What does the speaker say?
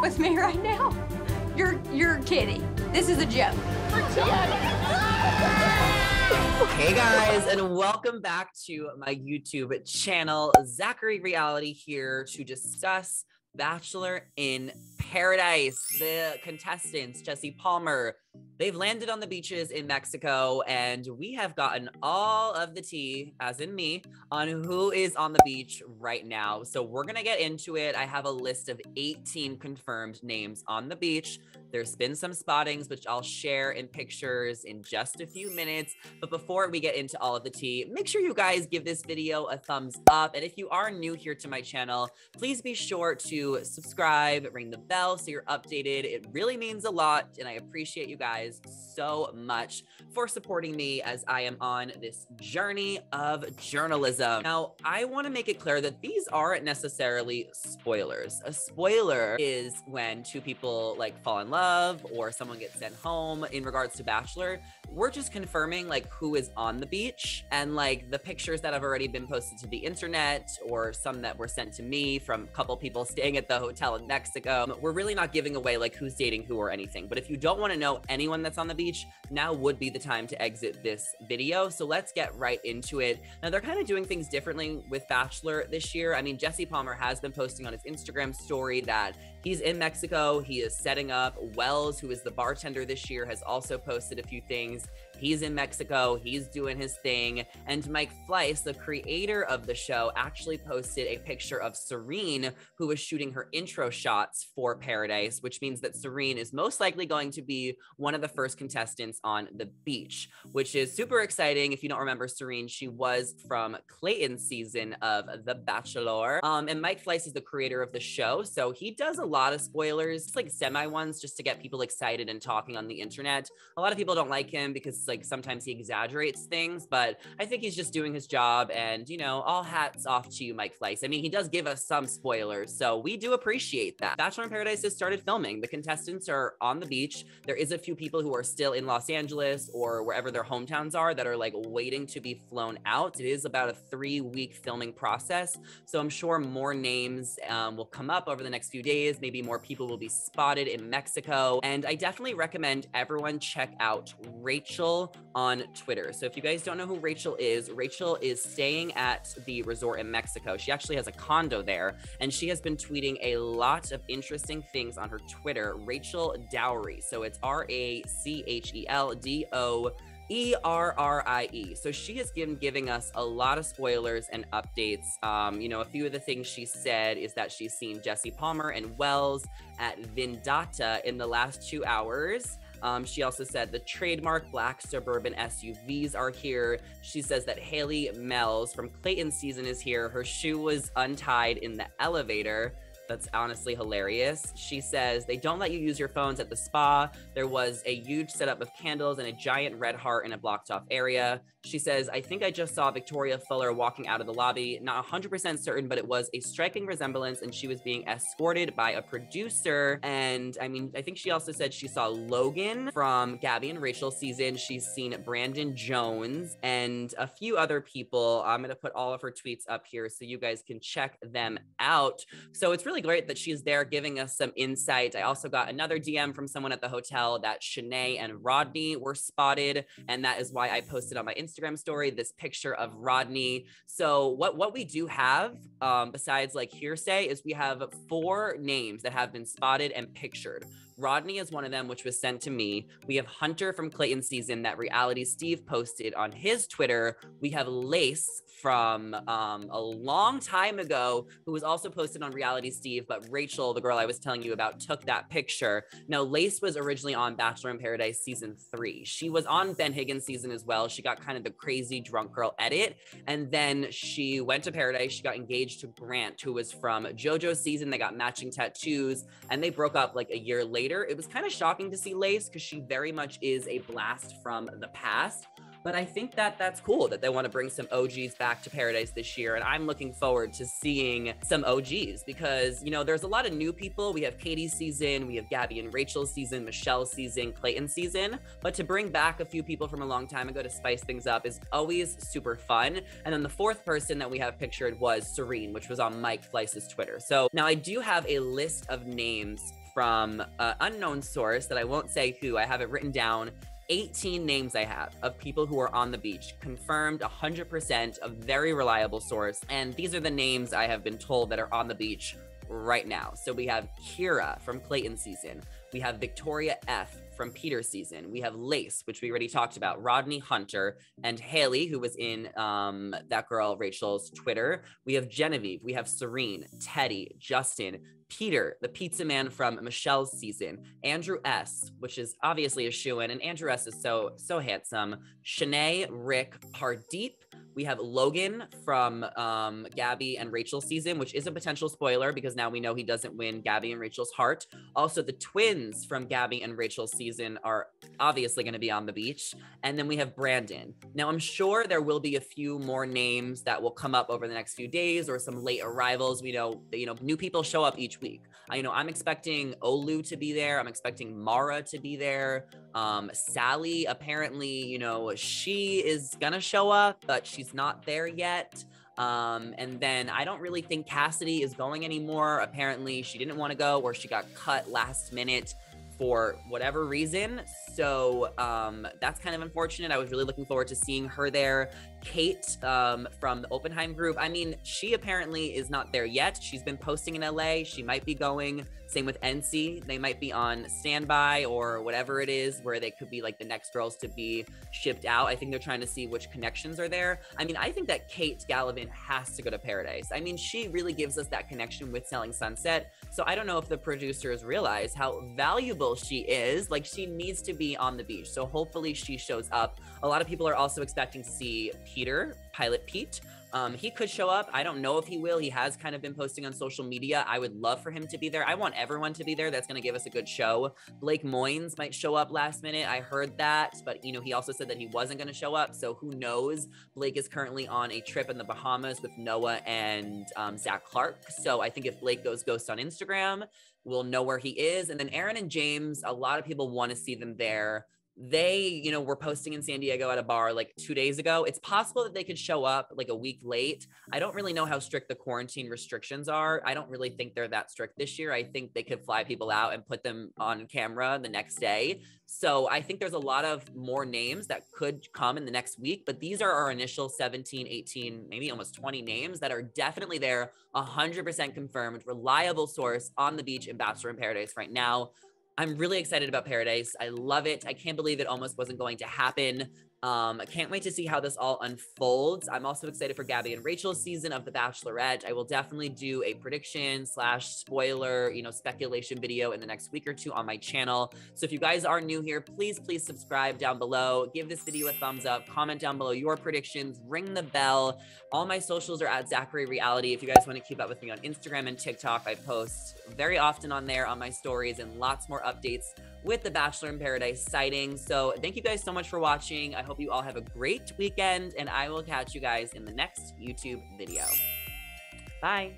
with me right now? You're you're kidding. This is a joke. Hey guys, and welcome back to my YouTube channel. Zachary Reality here to discuss Bachelor in Paradise. The contestants, Jesse Palmer, they've landed on the beaches in Mexico, and we have gotten all of the tea, as in me, on who is on the beach right now. So we're gonna get into it. I have a list of 18 confirmed names on the beach. There's been some spottings, which I'll share in pictures in just a few minutes. But before we get into all of the tea, make sure you guys give this video a thumbs up. And if you are new here to my channel, please be sure to subscribe, ring the bell so you're updated. It really means a lot. And I appreciate you guys so much for supporting me as I am on this journey of journalism. Now, I want to make it clear that these aren't necessarily spoilers. A spoiler is when two people like fall in love love or someone gets sent home in regards to Bachelor. We're just confirming like who is on the beach and like the pictures that have already been posted to the internet or some that were sent to me from a couple people staying at the hotel in Mexico. We're really not giving away like who's dating who or anything. But if you don't want to know anyone that's on the beach, now would be the time to exit this video. So let's get right into it. Now they're kind of doing things differently with Bachelor this year. I mean, Jesse Palmer has been posting on his Instagram story that He's in Mexico. He is setting up. Wells, who is the bartender this year, has also posted a few things. He's in Mexico. He's doing his thing. And Mike Fleiss, the creator of the show, actually posted a picture of Serene, who was shooting her intro shots for Paradise, which means that Serene is most likely going to be one of the first contestants on the beach, which is super exciting. If you don't remember Serene, she was from Clayton's season of The Bachelor. Um, and Mike Fleiss is the creator of the show. So he does a lot of spoilers, like semi ones, just to get people excited and talking on the internet. A lot of people don't like him because like sometimes he exaggerates things, but I think he's just doing his job. And, you know, all hats off to you, Mike Fleiss. I mean, he does give us some spoilers, so we do appreciate that. Bachelor in Paradise has started filming. The contestants are on the beach. There is a few people who are still in Los Angeles or wherever their hometowns are that are like waiting to be flown out. It is about a three week filming process. So I'm sure more names um, will come up over the next few days. Maybe more people will be spotted in Mexico. And I definitely recommend everyone check out Rachel on Twitter. So if you guys don't know who Rachel is, Rachel is staying at the resort in Mexico. She actually has a condo there, and she has been tweeting a lot of interesting things on her Twitter, Rachel Doerrie. So it's R A C H E L D O. E R R I E. So she has been giving us a lot of spoilers and updates. Um, you know, a few of the things she said is that she's seen Jesse Palmer and Wells at Vidanta in the last two hours. Um, she also said the trademark black suburban SUVs are here. She says that Hailey Malles from Clayton season is here. Her shoe was untied in the elevator. That's honestly hilarious. She says they don't let you use your phones at the spa. There was a huge setup of candles and a giant red heart in a blocked off area. She says, I think I just saw Victoria Fuller walking out of the lobby. Not 100% certain, but it was a striking resemblance, and she was being escorted by a producer. And I mean, I think she also said she saw Logan from Gabby and Rachel season. She's seen Brandon Jones and a few other people. I'm going to put all of her tweets up here so you guys can check them out. So it's really really great that she's there giving us some insight. I also got another DM from someone at the hotel that Shanae and Rodney were spotted. And that is why I posted on my Instagram story this picture of Rodney. So what, what we do have, um, besides like hearsay, is we have four names that have been spotted and pictured. Rodney is one of them, which was sent to me. We have Hunter from Clayton season that reality Steve posted on his Twitter. We have Lace from um, a long time ago who was also posted on reality Steve, but Rachel, the girl I was telling you about, took that picture. Now, Lace was originally on Bachelor in Paradise season three. She was on Ben Higgins season as well. She got kind of the crazy drunk girl edit. And then she went to Paradise. She got engaged to Grant, who was from JoJo season. They got matching tattoos and they broke up like a year later later. It was kind of shocking to see Lace because she very much is a blast from the past. But I think that that's cool that they want to bring some OGs back to Paradise this year. And I'm looking forward to seeing some OGs because, you know, there's a lot of new people. We have Katie's season, we have Gabby and Rachel's season, Michelle's season, Clayton's season. But to bring back a few people from a long time ago to spice things up is always super fun. And then the fourth person that we have pictured was Serene, which was on Mike Fleiss's Twitter. So now I do have a list of names from an unknown source that I won't say who. I have it written down. 18 names I have of people who are on the beach, confirmed 100%, a very reliable source. And these are the names I have been told that are on the beach right now. So we have Kira from Clayton season. We have Victoria F from Peter season. We have Lace, which we already talked about, Rodney Hunter, and Hailey, who was in um, that girl Rachel's Twitter. We have Genevieve. We have Serene, Teddy, Justin, Peter, the pizza man from Michelle's season, Andrew S., which is obviously a shoe in, and Andrew S. is so, so handsome. Shanae, Rick, Hardeep. We have Logan from um, Gabby and Rachel's season, which is a potential spoiler because now we know he doesn't win Gabby and Rachel's heart. Also, the twins from Gabby and Rachel's season are obviously going to be on the beach. And then we have Brandon. Now, I'm sure there will be a few more names that will come up over the next few days or some late arrivals. We know, you know, new people show up week. I, you know, I'm expecting Olu to be there. I'm expecting Mara to be there. Um, Sally, apparently, you know, she is gonna show up, but she's not there yet. Um, and then I don't really think Cassidy is going anymore. Apparently, she didn't want to go or she got cut last minute for whatever reason. So um, that's kind of unfortunate. I was really looking forward to seeing her there. Kate um, from the Oppenheim group. I mean, she apparently is not there yet. She's been posting in LA. She might be going. Same with NC. They might be on standby or whatever it is, where they could be like the next girls to be shipped out. I think they're trying to see which connections are there. I mean, I think that Kate Gallivan has to go to Paradise. I mean, she really gives us that connection with Selling Sunset. So I don't know if the producers realize how valuable she is. Like, she needs to be on the beach. So hopefully she shows up. A lot of people are also expecting to see Peter, Pilot Pete. Um, he could show up. I don't know if he will. He has kind of been posting on social media. I would love for him to be there. I want everyone to be there. That's going to give us a good show. Blake Moynes might show up last minute. I heard that, but you know, he also said that he wasn't going to show up. So who knows? Blake is currently on a trip in the Bahamas with Noah and um, Zac Clark. So I think if Blake goes ghost on Instagram, we'll know where he is. And then Aaron and James, a lot of people want to see them there they, you know, were posting in San Diego at a bar like two days ago. It's possible that they could show up like a week late. I don't really know how strict the quarantine restrictions are. I don't really think they're that strict this year. I think they could fly people out and put them on camera the next day. So I think there's a lot of more names that could come in the next week, but these are our initial 17, 18, maybe almost 20 names that are definitely there, 100% confirmed, reliable source on the beach in in Paradise right now. I'm really excited about Paradise. I love it. I can't believe it almost wasn't going to happen. Um, I can't wait to see how this all unfolds. I'm also excited for Gabby and Rachel's season of The Bachelorette. I will definitely do a prediction slash spoiler, you know, speculation video in the next week or two on my channel. So if you guys are new here, please, please subscribe down below. Give this video a thumbs up. Comment down below your predictions. Ring the bell. All my socials are at Zachary Reality. If you guys want to keep up with me on Instagram and TikTok, I post very often on there on my stories and lots more updates with the Bachelor in Paradise sighting. So thank you guys so much for watching. I hope you all have a great weekend and I will catch you guys in the next YouTube video. Bye.